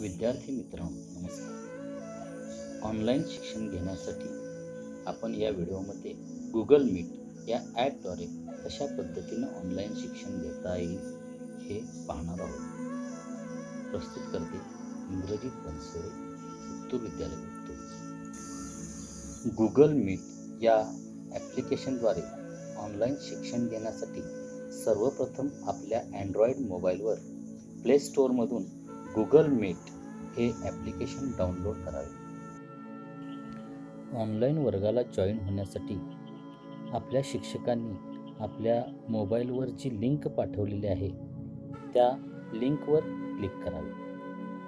विद्यार्थी मित्रांनो नमस्कार. ऑनलाईन शिक्षण घेण्यासाठी आपण या व्हिडिओमध्ये गुगल मीट या ॲपद्वारे कशा पद्धतीनं ऑनलाईन शिक्षण घेता येईल हे पाहणार आहोत. प्रस्तुत करते इंग्रजीत बनसोडे उत्तूर विद्यालय उत्तूर. गुगल मीट या ॲप्लिकेशनद्वारे ऑनलाईन शिक्षण घेण्यासाठी सर्वप्रथम आपल्या अँड्रॉईड मोबाईलवर प्ले स्टोअरमधून गुगल मीट हे ॲप्लिकेशन डाउनलोड करावे. ऑनलाईन वर्गाला जॉईन होण्यासाठी आपल्या शिक्षकांनी आपल्या मोबाईलवर जी लिंक पाठवलेली आहे त्या लिंकवर क्लिक करावे.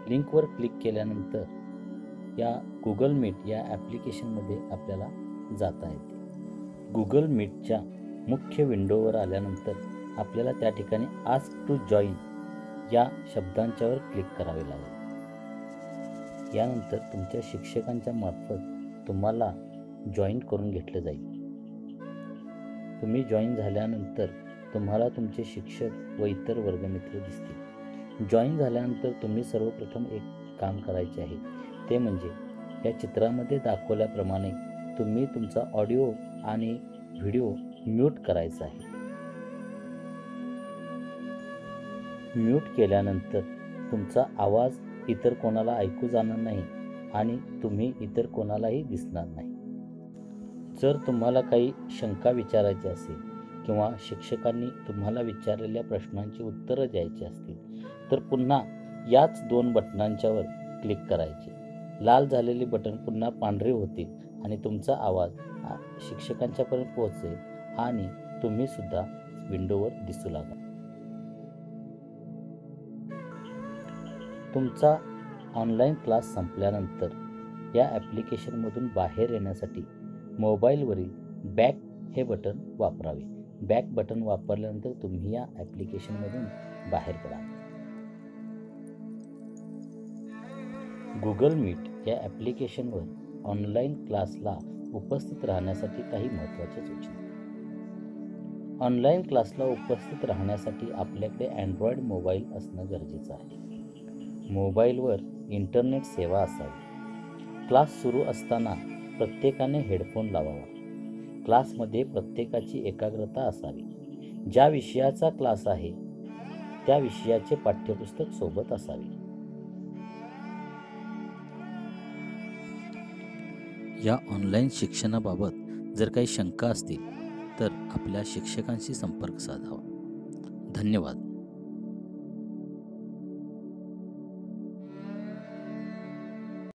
लिंकवर क्लिक केल्यानंतर या गुगल मीट या ॲप्लिकेशनमध्ये आपल्याला जाता येते. गुगल मीटच्या मुख्य विंडोवर आल्यानंतर आपल्याला त्या ठिकाणी आस्क टू जॉईन या शब्दांच्यावर क्लिक करावे लागेल. यानंतर तुमच्या शिक्षकांच्या मार्फत तुम्हाला जॉईन करून घेतलं जाईल. तुम्ही जॉईन झाल्यानंतर तुम्हाला तुमचे शिक्षक व इतर वर्गमित्र दिसतील. जॉईन झाल्यानंतर तुम्ही सर्वप्रथम एक काम करायचे आहे. ते म्हणजे या चित्रामध्ये दाखवल्याप्रमाणे तुम्ही तुमचा ऑडिओ आणि व्हिडिओ म्यूट करायचा आहे. म्यूट केल्यानंतर तुमचा आवाज इतर कोणाला ऐकू जाणार नाही आणि तुम्ही इतर कोणालाही दिसणार नाही. जर तुम्हाला काही शंका विचारायची असेल किंवा शिक्षकांनी तुम्हाला विचारलेल्या प्रश्नांची उत्तरं द्यायची असतील तर पुन्हा याच दोन बटनांच्यावर क्लिक करायचे. लाल झालेले बटन पुन्हा पांढरे होतील आणि तुमचा आवाज शिक्षकांच्यापर्यंत पोहोचेल आणि तुम्हीसुद्धा विंडोवर दिसू लागा तुमचा ऑनलाईन क्लास संपल्यानंतर या ॲप्लिकेशनमधून बाहेर येण्यासाठी मोबाईलवरील बॅक हे बटन वापरावे. बॅक बटन वापरल्यानंतर तुम्ही या ॲप्लिकेशनमधून बाहेर पडा. गुगल मीट या ॲप्लिकेशनवर ऑनलाईन क्लासला उपस्थित राहण्यासाठी काही महत्त्वाच्या सूचना. ऑनलाईन क्लासला उपस्थित राहण्यासाठी आपल्याकडे अँड्रॉईड मोबाईल असणं गरजेचं आहे. मोबाईलवर इंटरनेट सेवा असावी. क्लास सुरू असताना प्रत्येकाने हेडफोन लावावा. क्लासमध्ये प्रत्येकाची एकाग्रता असावी. ज्या विषयाचा क्लास आहे त्या विषयाचे पाठ्यपुस्तक सोबत असावे. या ऑनलाईन शिक्षणाबाबत जर काही शंका असतील तर आपल्या शिक्षकांशी संपर्क साधावा. धन्यवाद.